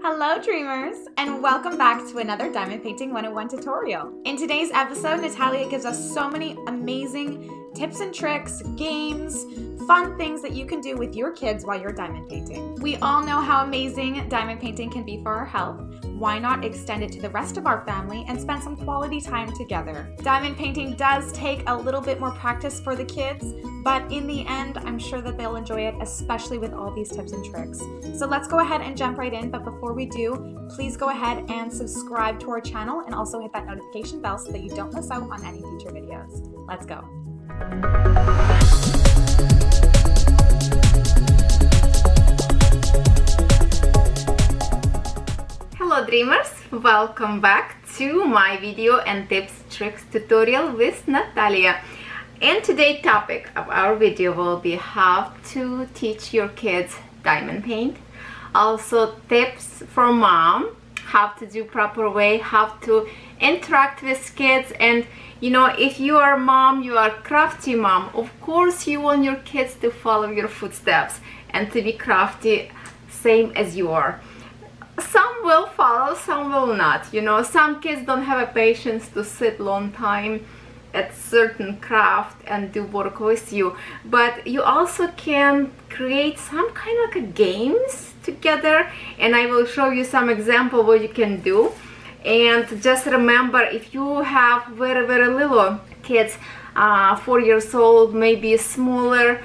Hello dreamers and welcome back to another Diamond Painting 101 tutorial. In today's episode, Nataliya gives us so many amazing tips and tricks, games, fun things that you can do with your kids while you're diamond painting. We all know how amazing diamond painting can be for our health. Why not extend it to the rest of our family and spend some quality time together? Diamond painting does take a little bit more practice for the kids, but in the end, I'm sure that they'll enjoy it, especially with all these tips and tricks. So let's go ahead and jump right in, but before we do, please go ahead and subscribe to our channel and also hit that notification bell so that you don't miss out on any future videos. Let's go. Hello dreamers, welcome back to my video and tips tricks tutorial with Nataliya. And today's topic of our video will be how to teach your kids diamond paint. Also tips for mom, how to do proper way, how to interact with kids and you know if you are mom you are crafty mom of course you want your kids to follow your footsteps and to be crafty same as you are. Some will follow some will not. You know some kids don't have a patience to sit long time at certain craft and do work with you. But you also can create some kind of like a games together and I will show you some example what you can do and just remember if you have very very little kids uh, four years old maybe smaller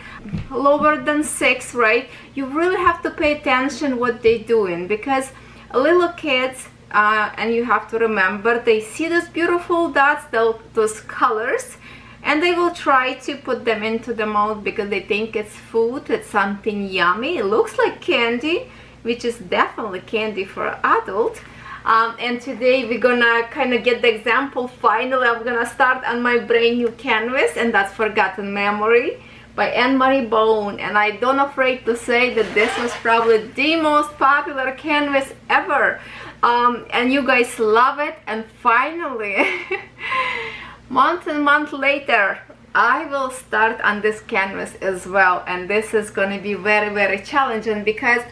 lower than six right you really have to pay attention what they're doing. Because little kids uh, and you have to remember they see those beautiful dots those colors and they will try to put them into the mouth because they think it's food it's something yummy. It looks like candy which is definitely candy for adult um, and today we're gonna kind of get the example finally I'm gonna start on my brand new canvas and that's Forgotten Memory by Anne-Marie Bone and I don't afraid to say that this was probably the most popular canvas ever. Um, and you guys love it. And finally month and month later I will start on this canvas as well. And this is to be very very challenging because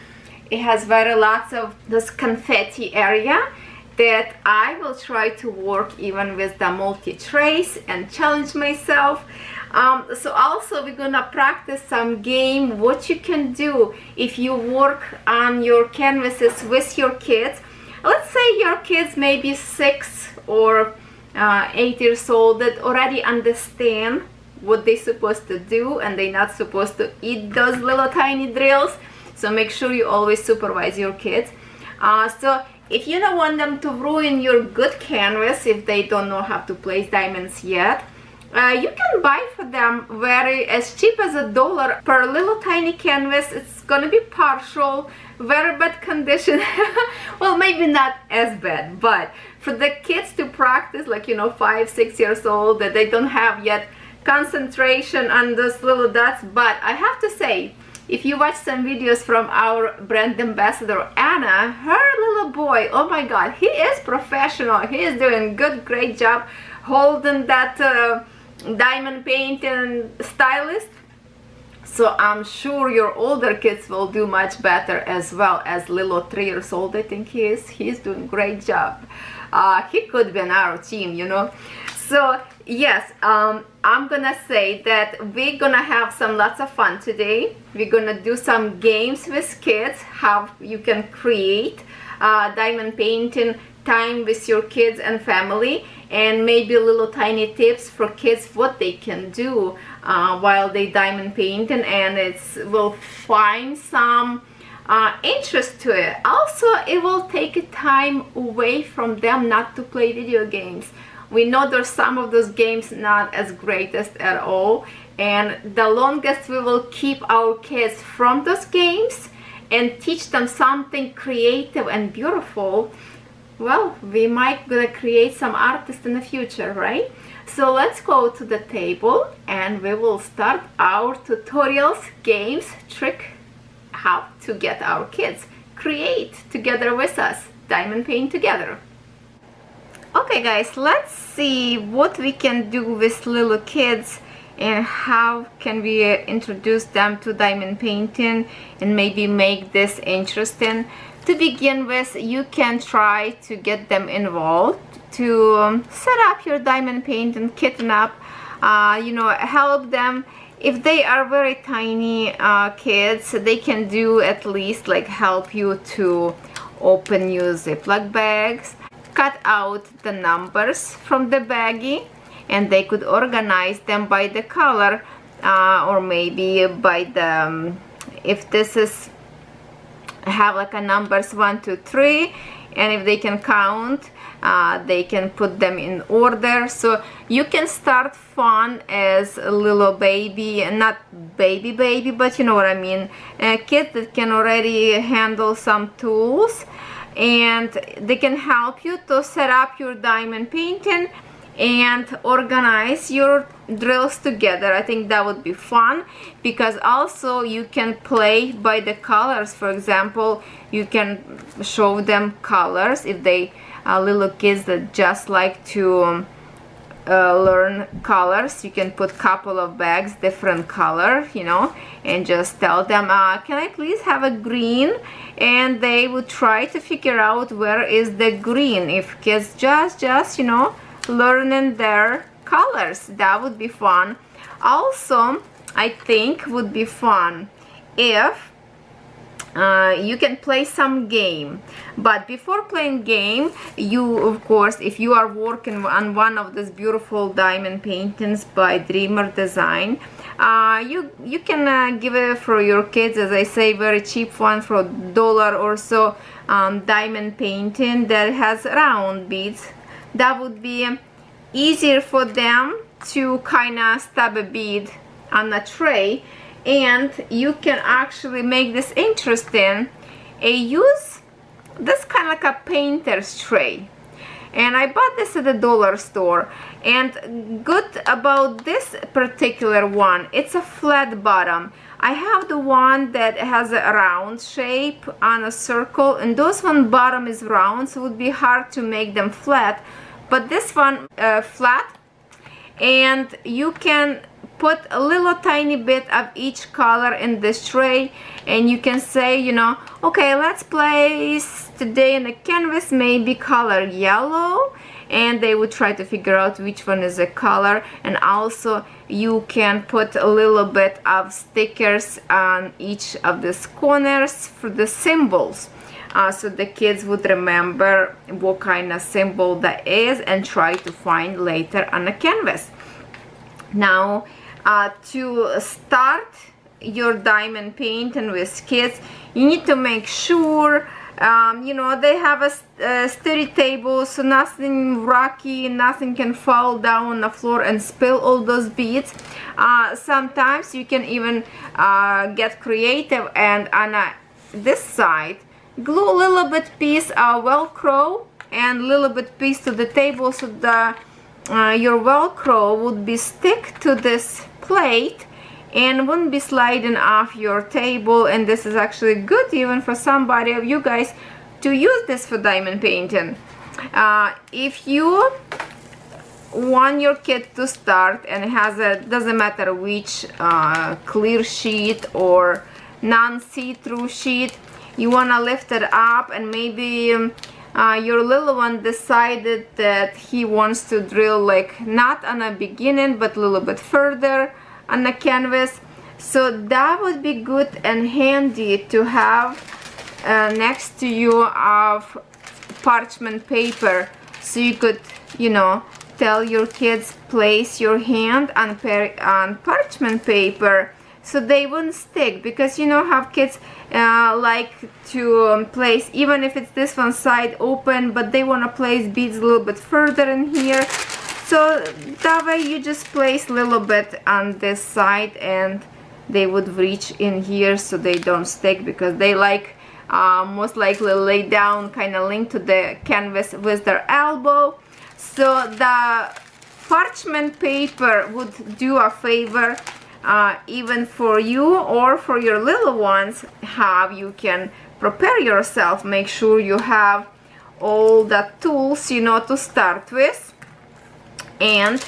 it has very lots of this confetti area that I will try to work even with the multi-trace and challenge myself. Um, so also we're gonna practice some game what you can do if you work on your canvases with your kids. Let's say your kids maybe six or uh, eight years old that already understand what they're supposed to do and they're not supposed to eat those little tiny drills so make sure you always supervise your kids. Uh, so if you don't want them to ruin your good canvas if they don't know how to place diamonds yet uh, you can buy for them very as cheap as a dollar per little tiny canvas. It's gonna be partial very bad condition. Well maybe not as bad but for the kids to practice like you know five six years old that they don't have yet concentration on those little dots. But I have to say if you watch some videos from our brand ambassador Anna, her little boy, oh my god, he is professional. He is doing good, great job holding that uh, diamond painting stylist. So I'm sure your older kids will do much better as well as little three years old I think he is. He's doing great job. Uh, he could be in our team, you know. So yes um, I'm gonna say that we're gonna have some lots of fun today. We're gonna do some games with kids how you can create uh, diamond painting time with your kids and family and maybe little tiny tips for kids what they can do uh, while they diamond painting and it's will find some uh, interest to it. Also it will take time away from them not to play video games we know there's some of those games not as greatest at all and the longest we will keep our kids from those games and teach them something creative and beautiful well we might gonna create some artists in the future right? So let's go to the table and we will start our tutorials games trick how to get our kids. Create together with us. Diamond paint together okay guys let's see what we can do with little kids and how can we introduce them to diamond painting and maybe make this interesting. To begin with you can try to get them involved to um, set up your diamond painting kitten up uh, you know help them. If they are very tiny uh, kids they can do at least like help you to open your ziploc bags cut out the numbers from the baggie and they could organize them by the color uh, or maybe by the um, if this is have like a numbers one two three and if they can count uh, they can put them in order. So you can start fun as a little baby not baby baby but you know what I mean a kid that can already handle some tools and they can help you to set up your diamond painting and organize your drills together. I think that would be fun because also you can play by the colors. For example you can show them colors if they are little kids that just like to um, uh, learn colors. You can put couple of bags different color you know and just tell them uh, can I please have a green? And they would try to figure out where is the green. If kids just just you know learning their colors that would be fun. Also I think would be fun if uh, you can play some game. But before playing game you of course if you are working on one of these beautiful diamond paintings by dreamer design uh, you you can uh, give it for your kids as I say very cheap one for dollar or so um, diamond painting that has round beads. That would be easier for them to kind of stab a bead on a tray and you can actually make this interesting. A use this kind of like a painter's tray. And I bought this at the dollar store. And good about this particular one it's a flat bottom. I have the one that has a round shape on a circle and those one bottom is round so it would be hard to make them flat. But this one uh, flat. And you can put a little tiny bit of each color in this tray and you can say you know okay let's place today in the canvas maybe color yellow and they would try to figure out which one is a color. And also you can put a little bit of stickers on each of these corners for the symbols uh, so the kids would remember what kind of symbol that is and try to find later on the canvas. Now uh, to start your diamond painting with kids you need to make sure um, you know they have a, a, steady table so nothing rocky nothing can fall down on the floor and spill all those beads. Uh, sometimes you can even uh, get creative and on a, this side glue a little bit piece of velcro and a little bit piece to the table so the uh, your velcro would be stick to this plate and wouldn't be sliding off your table. And this is actually good even for somebody of you guys to use this for diamond painting. Uh, if you want your kit to start and has a doesn't matter which uh, clear sheet or non-see-through sheet you want to lift it up and maybe um, uh, your little one decided that he wants to drill like not on a beginning but a little bit further on the canvas. So that would be good and handy to have uh, next to you of parchment paper. So you could you know tell your kids place your hand on, on parchment paper so they wouldn't stick because you know how kids uh, like to um, place even if it's this one side open but they want to place beads a little bit further in here. So that way you just place a little bit on this side and they would reach in here so they don't stick because they like uh, most likely lay down kind of link to the canvas with their elbow. So the parchment paper would do a favor uh, even for you or for your little ones how you can prepare yourself. Make sure you have all the tools you know to start with. And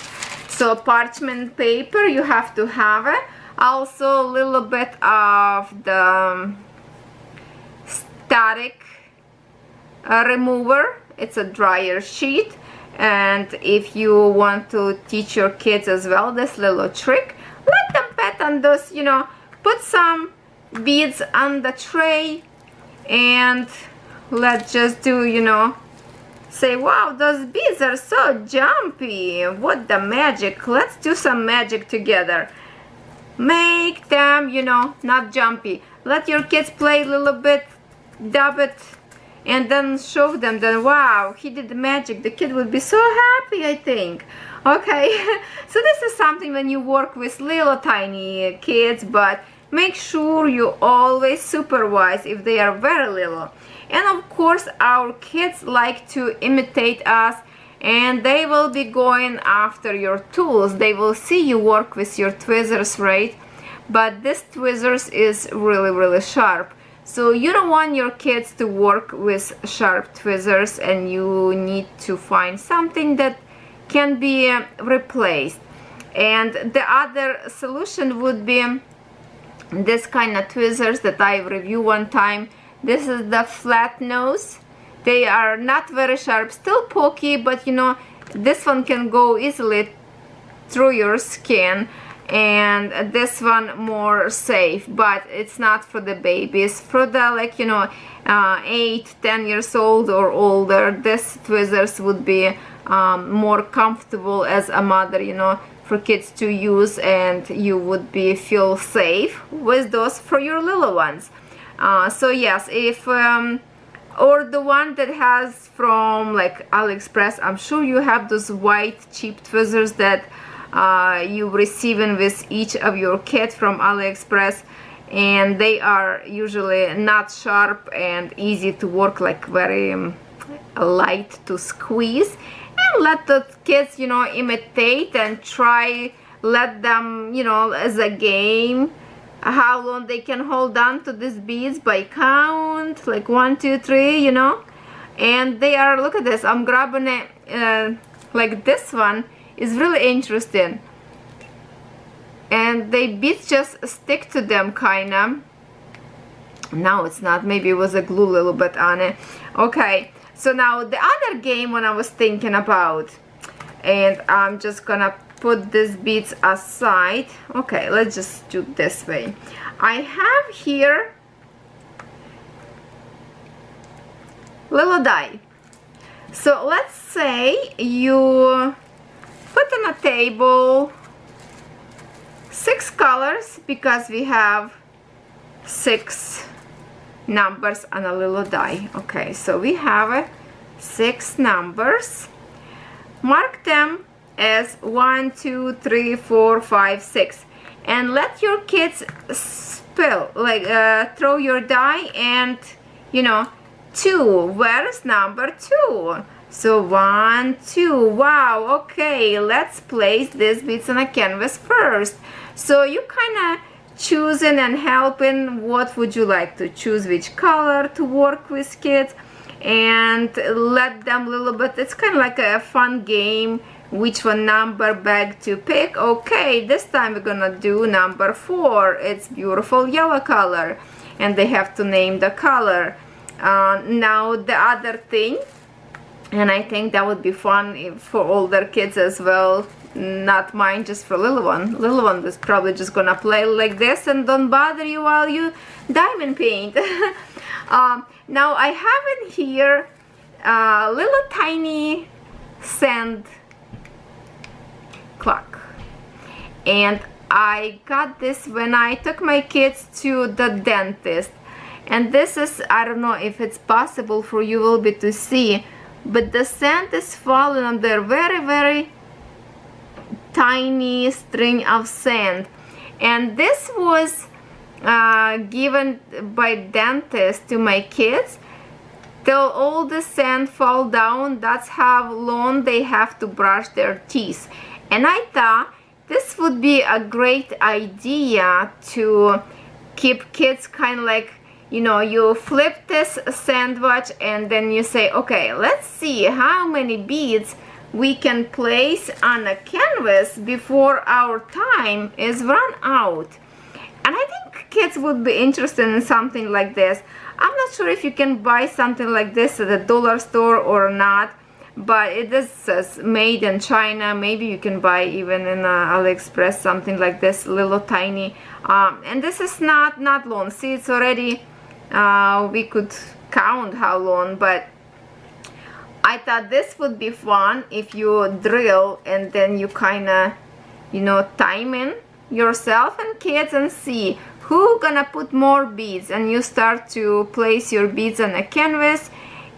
so parchment paper you have to have it. Also a little bit of the static uh, remover. It's a dryer sheet. And if you want to teach your kids as well this little trick let them pet on those you know. Put some beads on the tray and let's just do you know say wow those beads are so jumpy. What the magic? Let's do some magic together. Make them you know not jumpy. Let your kids play a little bit dub it and then show them that wow he did the magic. The kid would be so happy I think. Okay. So this is something when you work with little tiny kids but make sure you always supervise if they are very little. And of course our kids like to imitate us and they will be going after your tools. They will see you work with your tweezers right? But this tweezers is really really sharp so you don't want your kids to work with sharp tweezers and you need to find something that can be uh, replaced. And the other solution would be this kind of tweezers that I reviewed one time. This is the flat nose. They are not very sharp, still pokey, but you know, this one can go easily through your skin and this one more safe but it's not for the babies. For the like you know uh, 8 10 years old or older this tweezers would be um, more comfortable as a mother you know for kids to use and you would be feel safe with those for your little ones. Uh, so yes if um, or the one that has from like AliExpress I'm sure you have those white cheap tweezers that uh, you receiving with each of your kit from AliExpress and they are usually not sharp and easy to work like very um, light to squeeze. And let the kids you know imitate and try let them you know as a game how long they can hold on to these beads by count like one two three you know. And they are look at this I'm grabbing it uh, like this one is really interesting. And they beads just stick to them kinda. No it's not maybe it was a glue little bit on it. Okay so now the other game when I was thinking about and I'm just gonna put these beads aside. Okay let's just do this way. I have here little die so let's say you put on a table six colors because we have six numbers on a little die. Okay so we have uh, six numbers. Mark them as one two three four five six. And let your kids spill like uh, throw your die and you know two. Where's number two so one, two, wow, okay, let's place these beads on a canvas first. So you kind of choosing and helping what would you like to choose, which color to work with kids and let them a little bit, it's kind of like a fun game which one number bag to pick. Okay, this time we're gonna do number four. It's beautiful yellow color and they have to name the color. Uh, now the other thing and I think that would be fun for older kids as well not mine just for little one. Little one is probably just gonna play like this and don't bother you while you diamond paint. Um, now I have in here a little tiny sand clock. And I got this when I took my kids to the dentist. And this is I don't know if it's possible for you will be to see but the sand is falling on their very very tiny string of sand. And this was uh, given by dentist to my kids. Till all the sand fall down. That's how long they have to brush their teeth. And I thought this would be a great idea to keep kids kind of like you know you flip this sandwich and then you say okay let's see how many beads we can place on a canvas before our time is run out. And I think kids would be interested in something like this. I'm not sure if you can buy something like this at the dollar store or not but it is made in China. Maybe you can buy even in uh, AliExpress something like this little tiny um, and this is not not long. See it's already uh, we could count how long but I thought this would be fun if you drill and then you kind of you know time in yourself and kids and see who gonna put more beads. And you start to place your beads on a canvas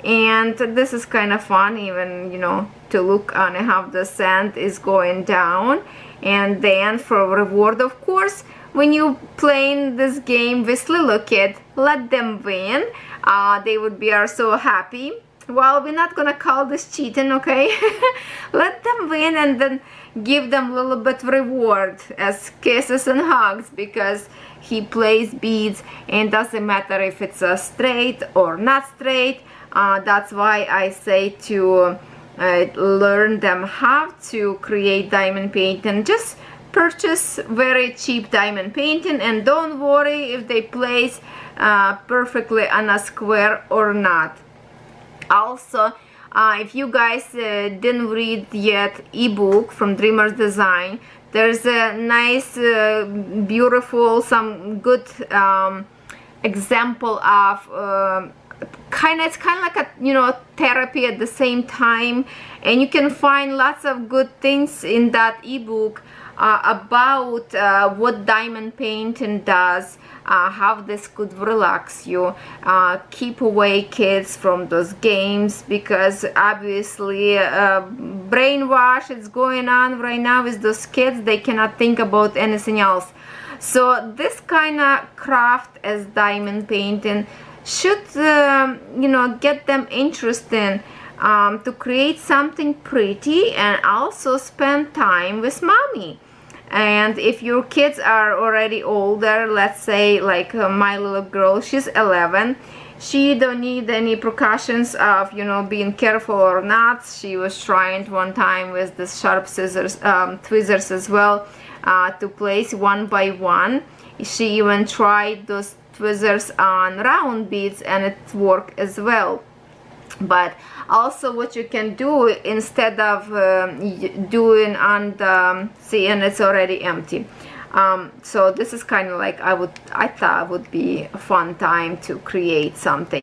and this is kind of fun even you know to look on how the sand is going down. And then for reward of course when you playing this game with little kid let them win. Uh, they would be are so happy. Well we're not gonna call this cheating okay? Let them win and then give them a little bit reward as kisses and hugs because he plays beads and doesn't matter if it's a straight or not straight. Uh, that's why I say to uh, learn them how to create diamond painting just purchase very cheap diamond painting and don't worry if they place uh, perfectly on a square or not. Also uh, if you guys uh, didn't read yet ebook from dreamers design there's a nice uh, beautiful some good um, example of uh, kind of it's kind of like a you know therapy at the same time. And you can find lots of good things in that ebook uh, about uh, what diamond painting does uh, how this could relax you uh, keep away kids from those games because obviously uh, brainwash is going on right now with those kids. They cannot think about anything else. So this kind of craft as diamond painting should um, you know get them interested um, to create something pretty and also spend time with mommy. And if your kids are already older let's say like uh, my little girl she's 11 she don't need any precautions of you know being careful or not. She was trying one time with the sharp scissors um, tweezers as well uh, to place one by one. She even tried those tweezers on round beads and it worked as well. But also what you can do instead of um, doing on the um, see and it's already empty. Um, so this is kind of like I would I thought would be a fun time to create something.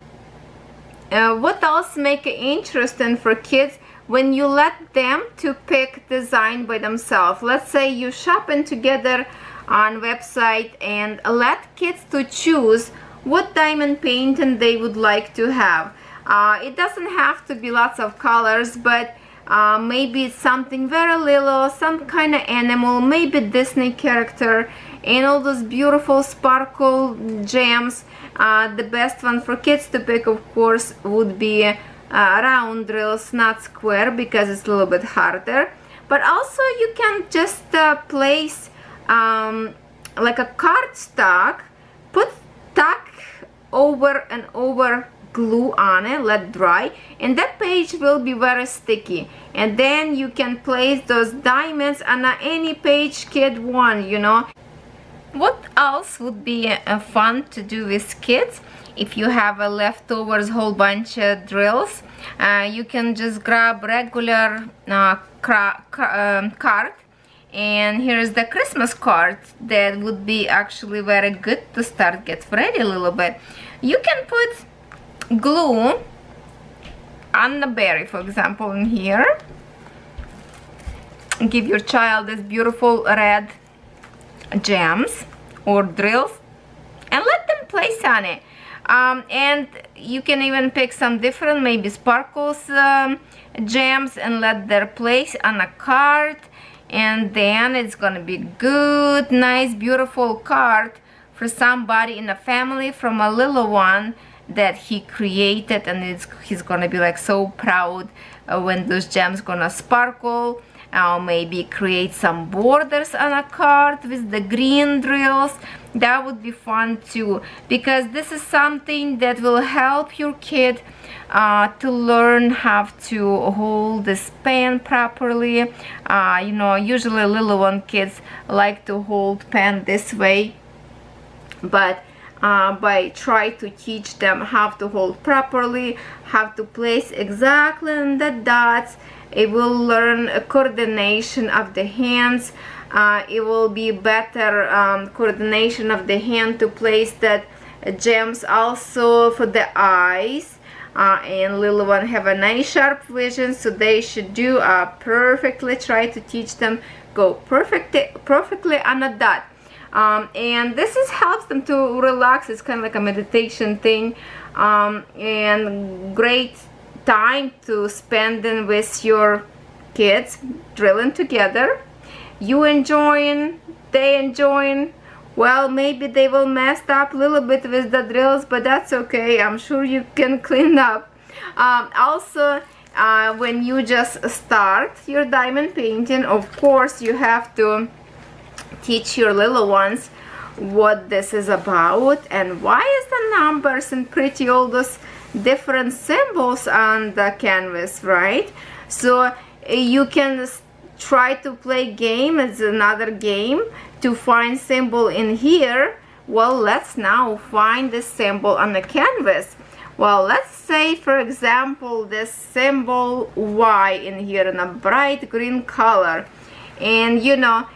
Uh, what else make it interesting for kids? When you let them to pick design by themselves let's say you shopping together on website and let kids to choose what diamond painting they would like to have. Uh, it doesn't have to be lots of colors but uh, maybe it's something very little some kind of animal maybe Disney character and all those beautiful sparkle gems. Uh, the best one for kids to pick of course would be uh, round drills not square because it's a little bit harder. But also you can just uh, place um, like a cardstock put tack over and over glue on it let dry and that page will be very sticky. And then you can place those diamonds on any page kid want you know. What else would be uh, fun to do with kids? If you have a leftovers whole bunch of drills uh, you can just grab regular uh, um, card and here's the Christmas card that would be actually very good to start get ready a little bit. You can put glue on the berry for example in here. Give your child this beautiful red gems or drills and let them place on it. Um, and you can even pick some different maybe sparkles um, gems and let their place on a card and then it's gonna be good nice beautiful card for somebody in the family from a little one that he created. And it's, he's gonna be like so proud uh, when those gems gonna sparkle. I'll maybe create some borders on a card with the green drills. That would be fun too because this is something that will help your kid uh, to learn how to hold this pen properly uh, you know usually little one kids like to hold pen this way but uh, by try to teach them how to hold properly, how to place exactly in the dots. It will learn coordination of the hands. Uh, it will be better um, coordination of the hand to place that gems also for the eyes. Uh, and little one have a nice sharp vision so they should do uh, perfectly try to teach them go perfectly perfectly on a dot. Um, and this is helps them to relax. It's kind of like a meditation thing. Um, and great time to spend with your kids drilling together. You enjoying they enjoying well maybe they will mess up a little bit with the drills but that's okay. I'm sure you can clean up. Um, also uh, when you just start your diamond painting of course you have to teach your little ones what this is about and why is the numbers and pretty all those different symbols on the canvas right? So you can try to play game it's another game to find symbol in here. Well let's now find the symbol on the canvas. Well let's say for example this symbol Y in here in a bright green color. And you know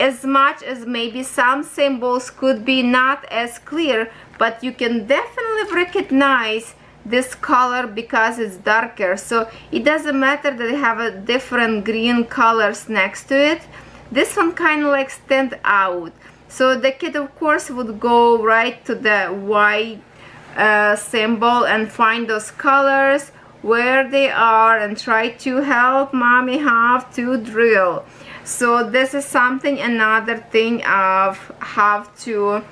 as much as maybe some symbols could be not as clear but you can definitely recognize this color because it's darker. So it doesn't matter that they have a different green colors next to it. This one kind of like stand out. So the kid of course would go right to the white uh, symbol and find those colors where they are and try to help mommy have to drill. So this is something another thing of have to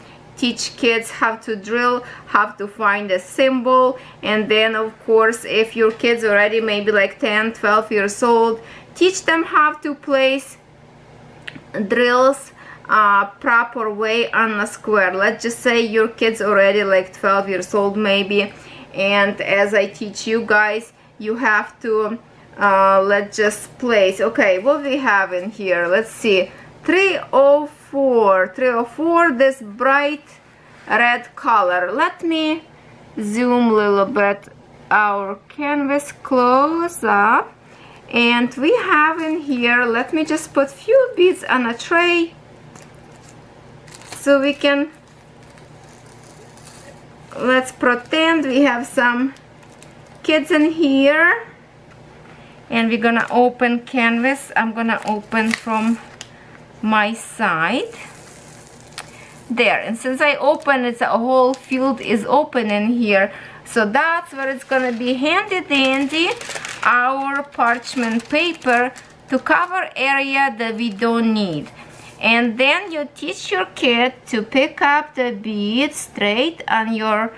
teach kids how to drill how to find a symbol and then of course if your kids already maybe like 10 12 years old teach them how to place drills uh, proper way on a square. Let's just say your kids already like 12 years old maybe and as I teach you guys you have to uh, let's just place okay what we have in here? Let's see 304 304 this bright red color. Let me zoom a little bit. Our canvas close up. And we have in here let me just put few beads on a tray so we can let's pretend we have some kids in here. And we're gonna open canvas. I'm gonna open from my side. There. And since I open it's a whole field is open in here. So that's where it's gonna be handy dandy our parchment paper to cover area that we don't need. And then you teach your kid to pick up the bead straight on your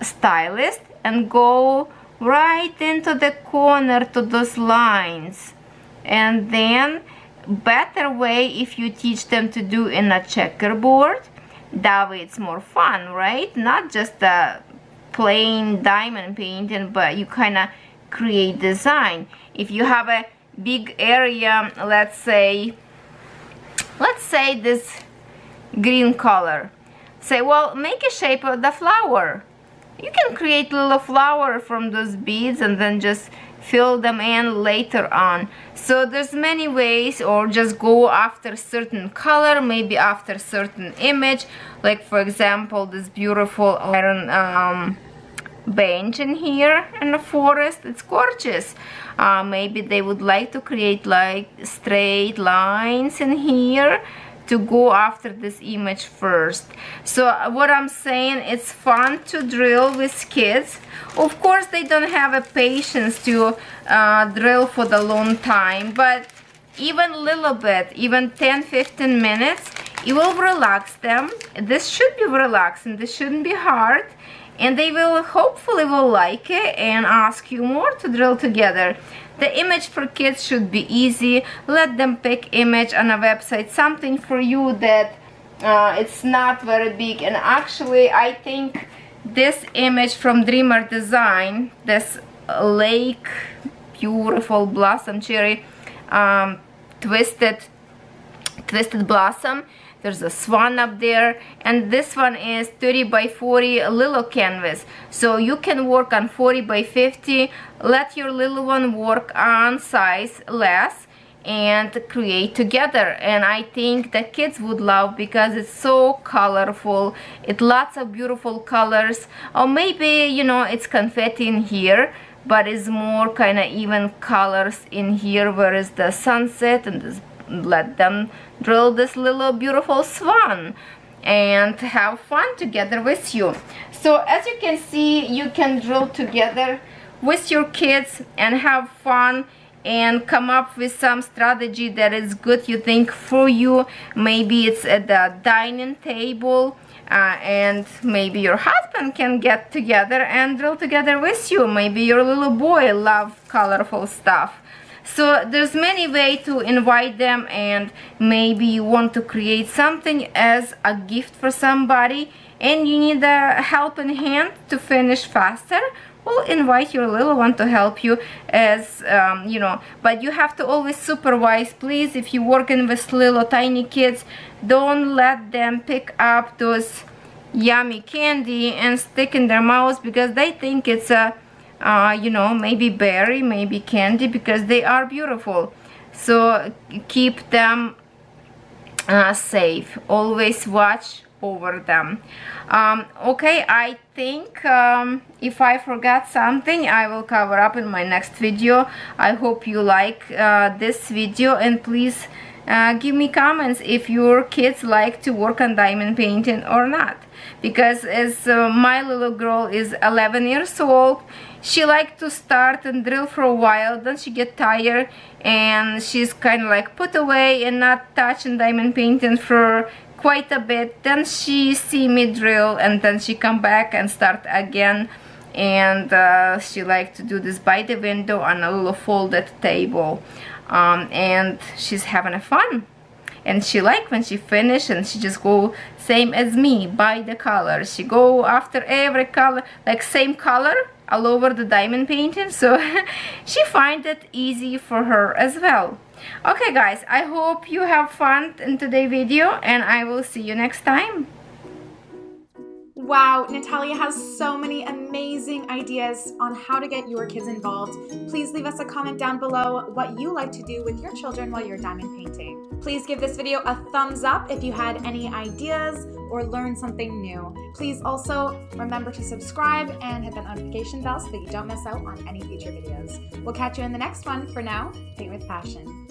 stylus and go right into the corner to those lines. And then better way if you teach them to do in a checkerboard. That way it's more fun right? Not just a plain diamond painting but you kind of create design. If you have a big area let's say let's say this green color. Say well make a shape of the flower. You can create little flower from those beads and then just fill them in later on. So there's many ways or just go after certain color maybe after certain image. Like for example this beautiful iron um, bench in here in the forest. It's gorgeous. Uh, maybe they would like to create like straight lines in here to go after this image first. So what I'm saying it's fun to drill with kids. Of course they don't have a patience to uh, drill for the long time but even a little bit even 10-15 minutes it will relax them. This should be relaxing. This shouldn't be hard and they will hopefully will like it and ask you more to drill together. The image for kids should be easy. Let them pick image on a website something for you that uh, it's not very big. And actually I think this image from Dreamer Design this lake beautiful blossom cherry um, twisted twisted blossom there's a swan up there and this one is 30 by 40 little canvas. So you can work on 40 by 50 let your little one work on size less and create together. And I think the kids would love because it's so colorful. It lots of beautiful colors. Or maybe you know it's confetti in here but it's more kind of even colors in here whereas the sunset and this, let them drill this little beautiful swan and have fun together with you. So as you can see you can drill together with your kids and have fun and come up with some strategy that is good you think for you. Maybe it's at the dining table uh, and maybe your husband can get together and drill together with you. Maybe your little boy love colorful stuff so there's many way to invite them and maybe you want to create something as a gift for somebody and you need a helping hand to finish faster well invite your little one to help you as um, you know but you have to always supervise. Please if you're working with little tiny kids don't let them pick up those yummy candy and stick in their mouths because they think it's a uh, you know maybe berry maybe candy because they are beautiful. So keep them uh, safe. Always watch over them. Um, okay I think um, if I forgot something I will cover up in my next video. I hope you like uh, this video and please uh, give me comments if your kids like to work on diamond painting or not. Because as uh, my little girl is 11 years old she like to start and drill for a while then she get tired and she's kind of like put away and not touching diamond painting for quite a bit. Then she see me drill and then she come back and start again and uh, she like to do this by the window on a little folded table um, and she's having a fun. And she like when she finish and she just go same as me by the color. She go after every color like same color all over the diamond painting so she find it easy for her as well. Okay guys i hope you have fun in today's video and i will see you next time Wow, Nataliya has so many amazing ideas on how to get your kids involved. Please leave us a comment down below what you like to do with your children while you're diamond painting. Please give this video a thumbs up if you had any ideas or learned something new. Please also remember to subscribe and hit the notification bell so that you don't miss out on any future videos. We'll catch you in the next one. For now, paint with passion.